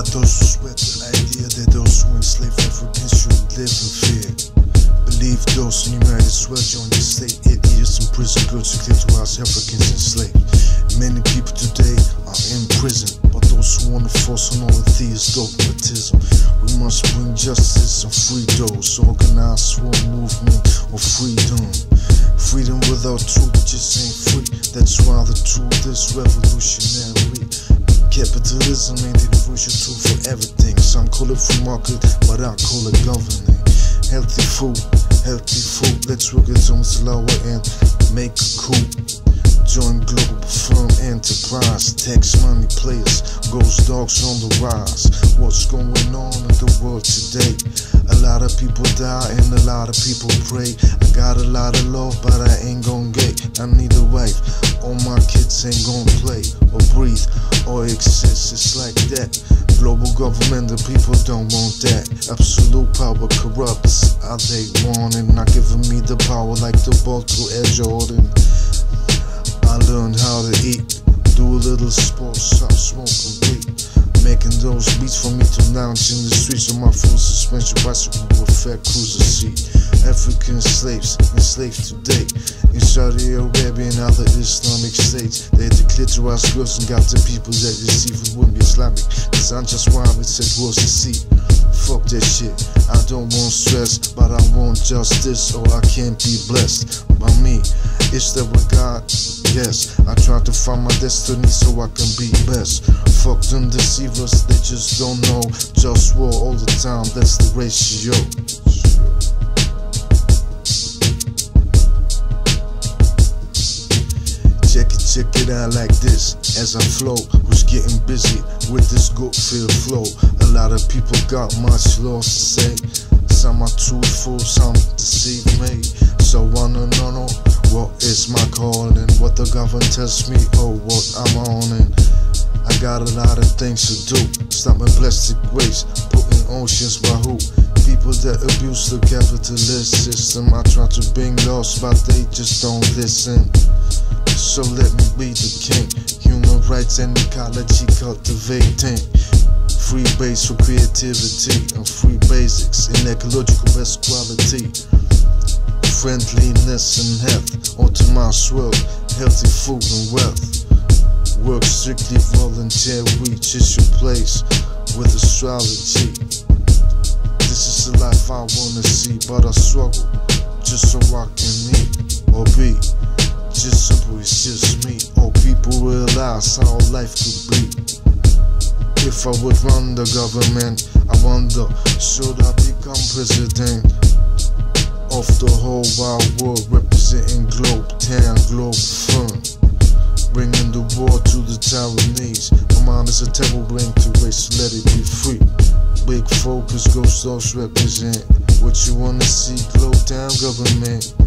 Those who sweat the idea that those who enslave Africans should live in fear. Believe those in United Swell join the state eight years in prison, go to clear to us Africans enslaved. Many people today are in prison, but those who want to force on all the thieves dogmatism. We must bring justice and free those organized sworn movement of freedom. Freedom without truth just ain't free. That's why the truth is revolutionary. Capitalism ain't crucial tool for everything. Some call it free market, but I call it governing. Healthy food, healthy food. Let's work it on the and. Make a coup. Join Globalfirm enterprise. Tax money players, GhostDogz on the rise. What's going on in the world today? A lot of people die and a lot of people pray. I got a lot of love, but I ain't gon' get. I need a wife. All my kids ain't gon' play or breathe or exist. It's like that. Global government, the people don't want that. Absolute power corrupts. Are they wanting? Not giving me the power like the ball to Air Jordan. I learned how to eat, do a little sports, stop smoking weed. Making those beats for me to lounge in the streets on my full suspension bicycle with fat cruiser seat. African slaves enslaved today in Saudi Arabia and other Islamic states. They declared to us girls and got the people that deceive it wouldn't be Islamic. Cause I'm just why it said was to see. Fuck that shit. I don't want stress, but I want justice or I can't be blessed by me. Is that what God? Yes, I try to find my destiny so I can be best. Fuck them deceivers, they just don't know. Just war all the time, that's the ratio. Check it, out like this. As I flow, was getting busy with this good feel flow. A lot of people got much lost to say. Some are truthful, some deceive me. So I wanna know oh, what is my calling? What the government tells me, oh what I'm on it. I got a lot of things to do. Stop my plastic waste, putting oceans by who? People that abuse the capitalist system. I try to bring laws, but they just don't listen. So let me be the king. Human rights and ecology cultivating. Free base for creativity and free basics in ecological best quality. Friendliness and health, all to my world, healthy food and wealth. Work strictly volunteer, reach is your place with astrology. This is the life I wanna see, but I struggle just so I can eat or be. Just simple, it's just me. Or people realize how life could be. If I would run the government, I wonder, should I become president of the whole wide world, representing Globe Town, Globe Fun? Bringing the war to the Taiwanese. My mind is a table brain to waste, let it be free. Big focus, ghost those represent what you wanna see. Globetown government.